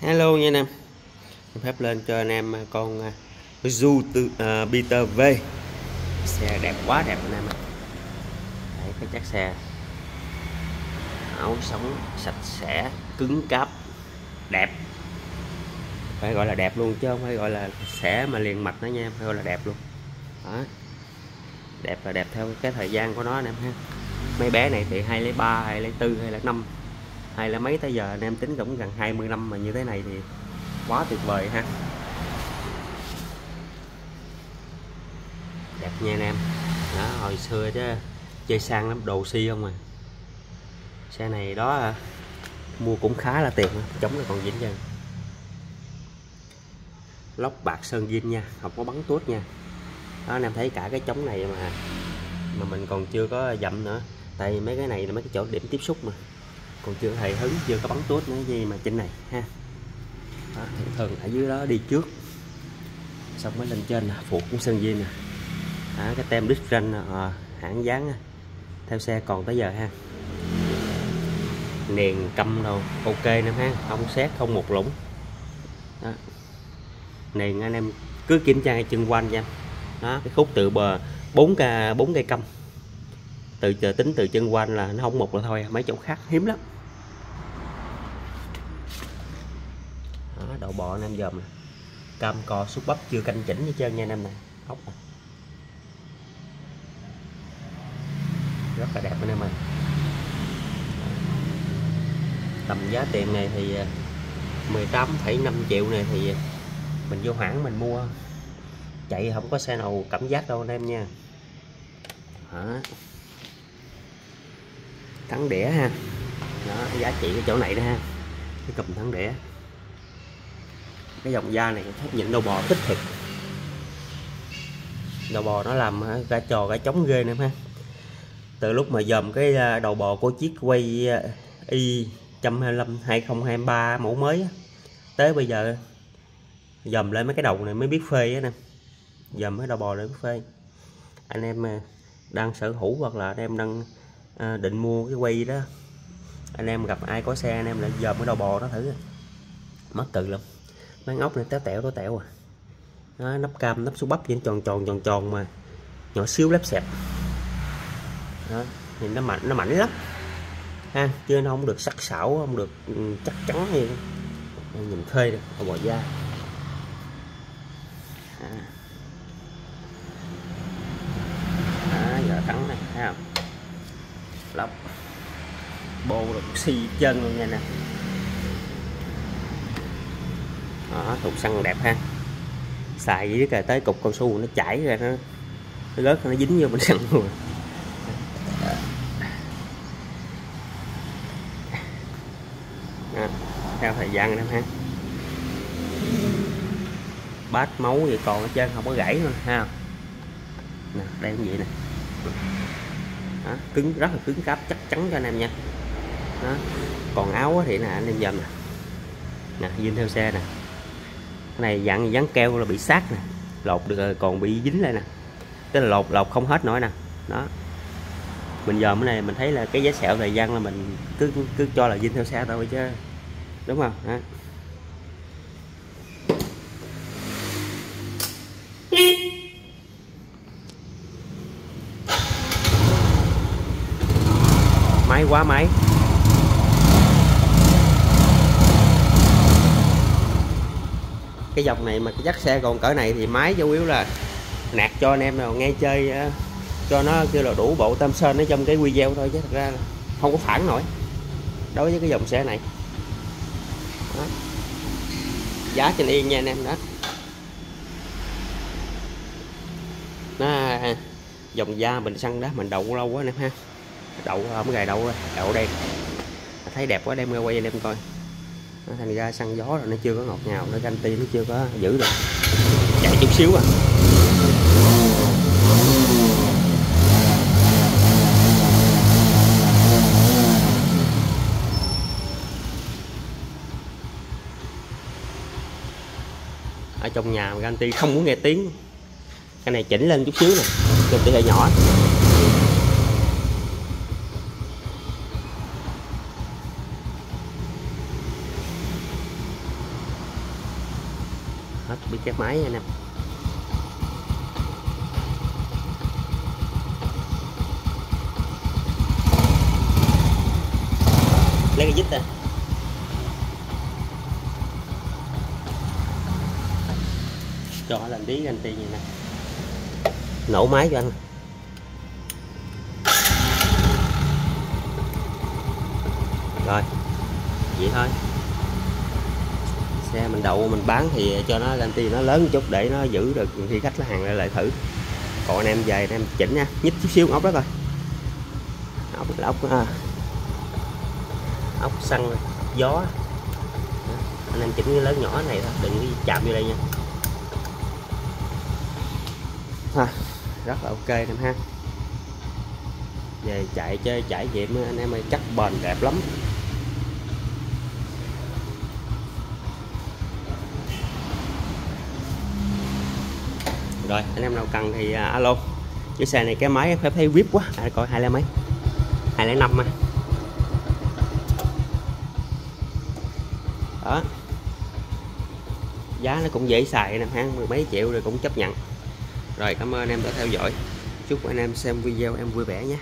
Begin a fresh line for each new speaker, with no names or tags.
Hello nha anh em. Em phép lên cho anh em à, con Du từ, uh, Peter V. Xe đẹp quá đẹp anh em Đấy cái chắc xe Áo sống sạch sẽ Cứng cáp Đẹp. Phải gọi là đẹp luôn chứ không phải gọi là sẽ mà liền mạch nó nha em Phải gọi là đẹp luôn. Đó. Đẹp là đẹp theo cái thời gian của nó anh em ha. Mấy bé này thì hai lấy ba, hay lấy tư, hay là năm hay là mấy tới giờ anh em tính cũng gần 20 năm mà như thế này thì quá tuyệt vời ha. Đẹp nha anh em. Đó hồi xưa chứ chơi sang lắm đồ si không à. Xe này đó à, mua cũng khá là tiền chống là còn dính chân lóc bạc sơn zin nha không có bắn tuốt nha. Đó anh em thấy cả cái chống này mà mà mình còn chưa có dặm nữa. Tại mấy cái này là mấy cái chỗ điểm tiếp xúc mà còn chưa hề hứng chưa có bắn tuốt nữa gì mà trên này ha. Đó, thường thường ở dưới đó đi trước. Xong mới lên trên à, phụ cũng sơn viên nè. À, cái tem đít ranh à, à, hãng dán theo xe còn tới giờ ha. Nền câm đâu ok nè ha không xét không một lũng đó. nền anh em cứ kiểm tra chân quanh nha. Đó cái khúc từ bờ bốn cây bốn cây câm từ tính từ chân quanh là nó không một là thôi à, mấy chỗ khác hiếm lắm. Đậu bò anh em dòm nè. Cam cò xúc bắp chưa canh chỉnh như trơn nha anh em này ốc nè. Rất là đẹp anh em ơi tầm giá tiền này thì à, 18,5 triệu này thì à, mình vô hãng mình mua. Chạy không có xe nào cảm giác đâu anh em nha. Hả? thắng đĩa ha. Đó giá trị cái chỗ này đó ha. Cái cụm thắng đĩa cái dòng da này thép nhịn đầu bò thích thiệt. Đầu bò nó làm cả trò cả chống ghê nữa ha. Từ lúc mà dòm cái à, đầu bò của chiếc quay à, y 125 2023 mẫu mới tới bây giờ dòm lên mấy cái đầu này mới biết phê á nè. Dòm mấy đầu bò này biết phê. Anh em à, đang sở hữu hoặc là anh em đang à, định mua cái quay đó anh em gặp ai có xe anh em lại dòm cái đầu bò đó thử. Mất cự lắm mấy ốc này téo tẹo đó tẹo à. Đó, nắp cam nắp số bắp vẫn tròn tròn tròn tròn mà. Nhỏ xíu lép xẹp. Đó nhìn nó mạnh nó mạnh lắm. Ha chứ nó không được sắc sảo không được ừ, chắc chắn gì, nhìn khê được bò da. À. À, giờ thắng này ha không? Lóc. Bô được xi chân luôn nha nè đó thùng xăng đẹp ha. Xài với cái tới cục cao su nó chảy ra nó nó rớt nó dính vô bên xăng luôn. À, theo thời gian em ha. Bát máu gì còn ở trên không có gãy luôn ha. Nè đây cũng vậy nè. Đó, cứng rất là cứng cáp chắc chắn cho anh em nha. Đó. còn áo thì nè anh em dầm nè. Nè zin theo xe nè cái này dạng dán keo là bị sát nè. Lột được rồi còn bị dính lại nè. Tức là lột lột không hết nổi nè. Đó. Mình dòm cái này, mình thấy là cái giá sẹo thời gian là mình cứ cứ cho là dính theo xe thôi chứ. Đúng không? Đó. máy quá máy. Cái dòng này mà cái dắt xe còn cỡ này thì máy chủ yếu là nạt cho anh em nào nghe chơi ờ, cho nó kêu là đủ bộ tam sơn ở trong cái video thôi chứ thật ra không có phản nổi đối với cái dòng xe này. Đó. giá trên yên nha anh em đó. Nó à, dòng da mình săn đó, mình đậu lâu quá anh em ha. Đậu ờ, không gài đậu đậu đây. Thấy đẹp quá, đem ra quay anh em coi thành ra săn gió rồi, nó chưa có ngọt ngào, nó canh ti nó chưa có giữ được chạy chút xíu à. Ở trong nhà mà Ganti không muốn nghe tiếng. Cái này chỉnh lên chút xíu nè, cho tỷ lệ nhỏ. Hết bị chết máy anh em. Lấy cái dít ra. Cho làm tí ganti như nè. Nổ máy cho anh. Rồi. Vậy thôi xe mình đậu mình bán thì cho nó lên ti nó lớn một chút để nó giữ được khi khách hàng lại lại thử. Còn anh em về anh em chỉnh nha nhích chút xíu ốc đó coi. Ốc là ốc à, ốc xăng gió. Anh em chỉnh cái lớn nhỏ này thôi đừng đi chạm vô đây nha. Ha rất là ok em ha. Về chạy chơi trải nghiệm anh em ơi chắc bền đẹp lắm. Rồi. Anh em nào cần thì uh, alo. Chiếc xe này cái máy phải thấy vip quá. À, coi hai mấy? Hai năm mà. Đó. Giá nó cũng dễ xài nè tháng mười mấy triệu rồi cũng chấp nhận. Rồi cảm ơn anh em đã theo dõi. Chúc anh em xem video em vui vẻ nhé.